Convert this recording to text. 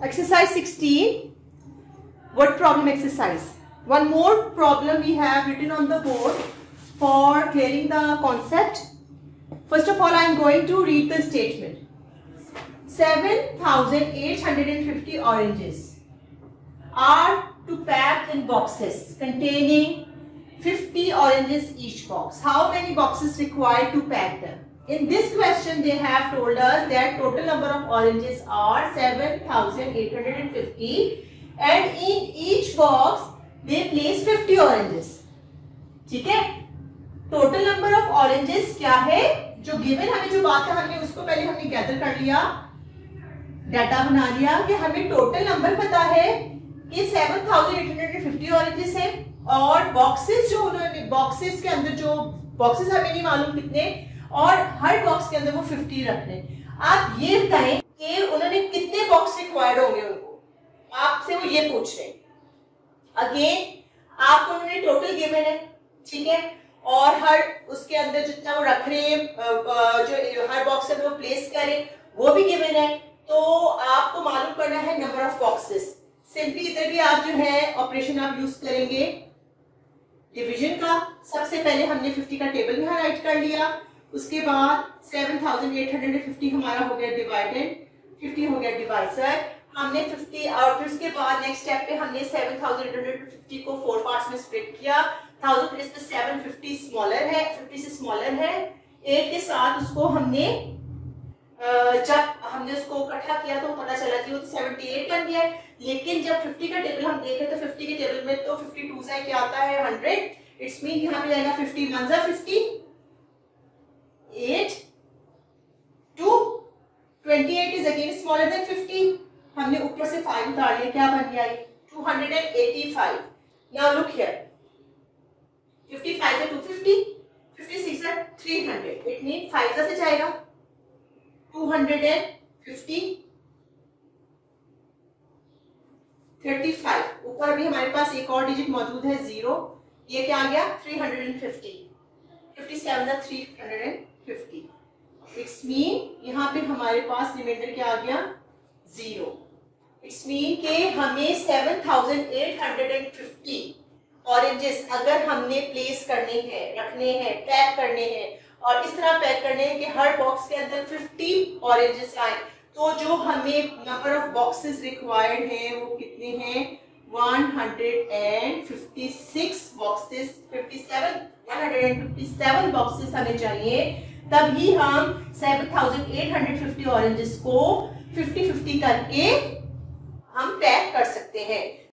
Exercise 16. What problem exercise? One more problem we have written on the board for clearing the concept. First of all, I am going to read the statement. 7,850 oranges are to pack in boxes containing 50 oranges each box. How many boxes required to pack them? In this question, they have told us that total number of oranges are 7,850 and in each box, they place 50 oranges. ठीक है total number of oranges क्या है जो given हमें जो बात है हमने उसको पहले हमने गैदर कर लिया डाटा बना लिया कि हमें टोटल नंबर पता है कि 7,850 ऑरेंजेस है और बॉक्सेस जो उन्होंने बॉक्सेस के अंदर जो बॉक्सेस हमें नहीं मालूम कितने और हर बॉक्स के अंदर वो 50 रखने। आप ये बताएँ कि उन्होंने कितने बॉक्स रिक्वायर्ड होंगे उनको? आपसे वो ये पूछ रहे अगेन आपको उन्होंने टोटल गिवन है ठीक है? और हर उसके अंदर जितना वो रख रहे हैं जो हर बॉक्स अंदर वो प्लेस करें वो भी गिवन है। तो आपको मालूम करना है नंबर ऑफ़ बॉक्सेस सिंपली इधर भी आप जो है ऑपरेशन आप यूज़ करेंगे। डिवीज़न का सबसे पहले हमने 50 का टेबल यहाँ राइट कर लिया। उसके बाद 7850 हमारा हो गया डिवाइडेड 50 हो गया डिवाइजर हमने 50 और फिर उसके बाद नेक्स्ट स्टेप पे हमने 7850 को फोर पार्ट्स में स्प्लिट किया। थाउज़ेंड पे 750 स्मॉलर है 50 से स्मॉलर है। 8 के साथ उसको हमने जब हमने उसको इकट्ठा किया तो पता चला कि वो तो 78 बन गया लेकिन जब 50 का टेबल हम देखें तो 50 के टेबल में तो 52 से क्या आता है? 100 इट्स मीन यहाँ पे जाएगा 50 वन जा 50 8 2 28 इज़ अगेन स्मॉलर देन 50 हमने ऊपर से 5 उतार लिया, क्या बन गया 285 नाउ लुक हियर 55 से 250 56 से 300 इट मीन 5 से जाएगा। 250 35 ऊपर भी हमारे पास एक और डिजिट मौजूद है ज़ीरो ये क्या आ गया? 350 57 350 इट्स मीन यहाँ पे हमारे पास रिमाइंडर क्या आ गया? ज़ीरो इट्स मीन के हमें 7850 ऑरेंजेस अगर हमने प्लेस करने हैं, रखने हैं पैक करने हैं और इस तरह पैक करने हैं कि हर बॉक्स के अंदर 50 ऑरेंजेस आए। तो जो हमें नंबर ऑफ़ बॉक्सेस रिक्वायर्ड हैं, वो कितने हैं? 156 बॉक्सेस 57 157 बॉक्सेस हमें चाहिए। तभी हम 7850 ऑरेंजेस को 50 50 करके हम पैक कर सकते हैं।